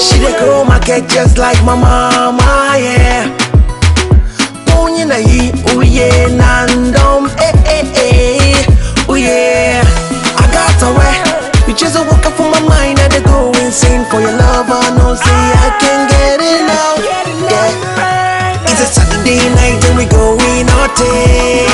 She dey grow market just like my mama, yeah. Ponye na yi, ooh yeah, nandom, eh eh eh, ooh yeah. I got away, you just a walk up a night and we going out, eh.